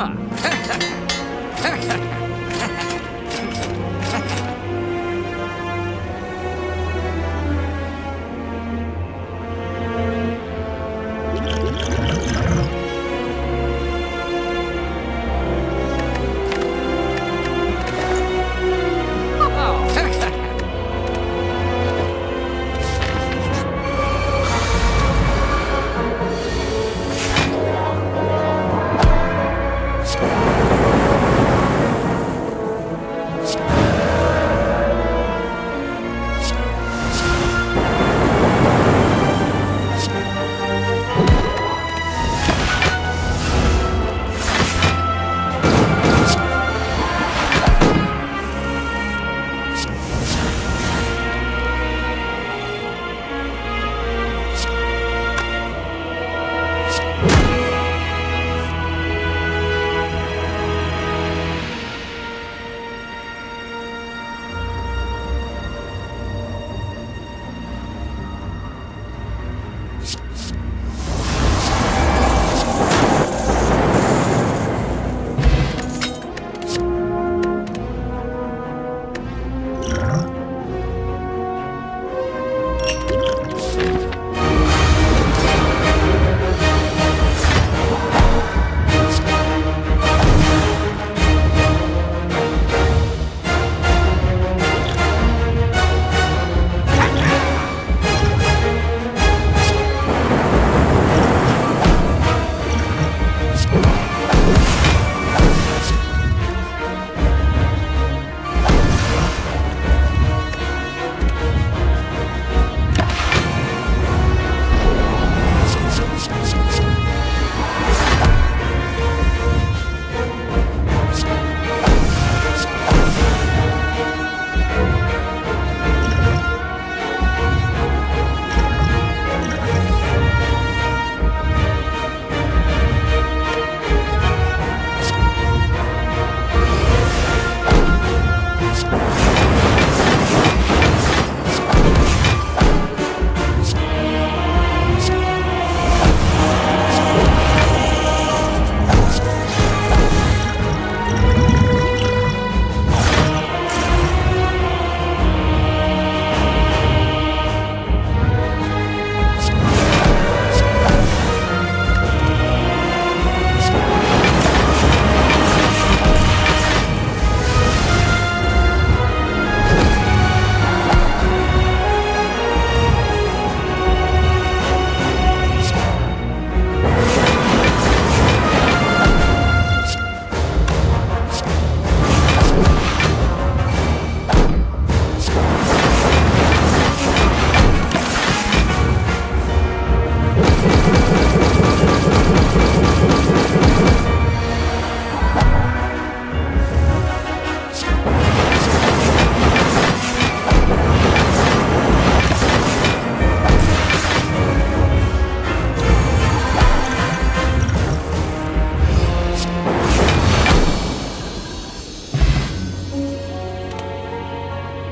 ま「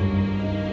Música